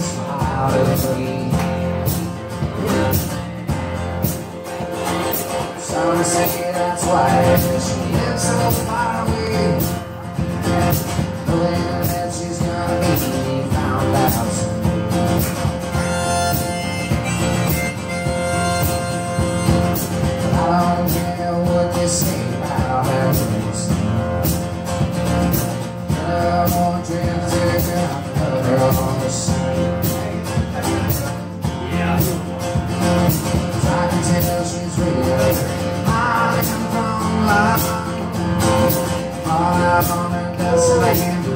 smile I'm on a gasoline.